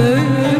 Ömür